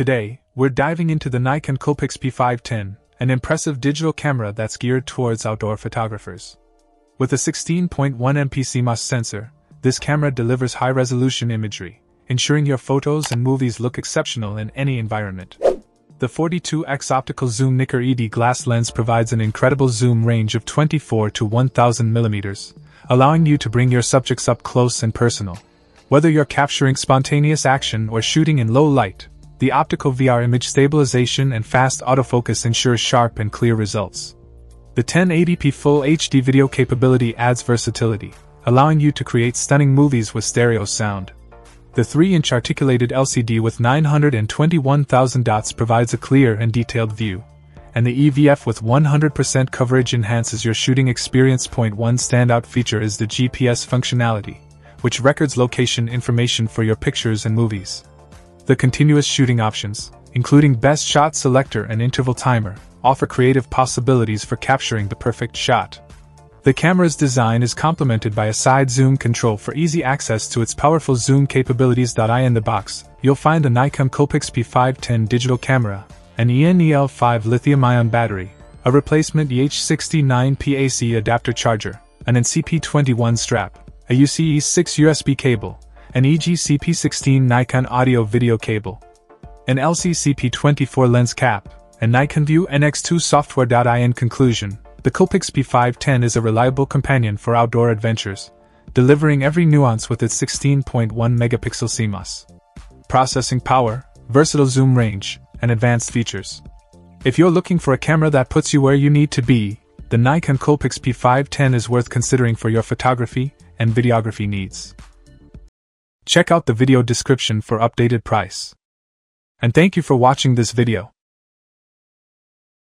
Today, we're diving into the Nikon Coolpix P510, an impressive digital camera that's geared towards outdoor photographers. With a 16.1 MP CMOS sensor, this camera delivers high resolution imagery, ensuring your photos and movies look exceptional in any environment. The 42x optical zoom Nikkor ED glass lens provides an incredible zoom range of 24 to 1000 millimeters, allowing you to bring your subjects up close and personal. Whether you're capturing spontaneous action or shooting in low light, the optical VR image stabilization and fast autofocus ensure sharp and clear results. The 1080p Full HD video capability adds versatility, allowing you to create stunning movies with stereo sound. The 3 inch articulated LCD with 921,000 dots provides a clear and detailed view, and the EVF with 100% coverage enhances your shooting experience. Point one standout feature is the GPS functionality, which records location information for your pictures and movies. The continuous shooting options, including best shot selector and interval timer, offer creative possibilities for capturing the perfect shot. The camera's design is complemented by a side zoom control for easy access to its powerful zoom capabilities. I in the box, you'll find a Nikon Coolpix P510 digital camera, an ENEL5 lithium ion battery, a replacement EH69 PAC adapter charger, an NCP21 strap, a UCE 6 USB cable, an EGCP16 Nikon audio video cable, an LCCP24 lens cap, and Nikon View NX2 software. In conclusion, the Coolpix P510 is a reliable companion for outdoor adventures, delivering every nuance with its 16.1 megapixel CMOS. Processing power, versatile zoom range, and advanced features. If you're looking for a camera that puts you where you need to be, the Nikon Coolpix P510 is worth considering for your photography and videography needs. Check out the video description for updated price. And thank you for watching this video.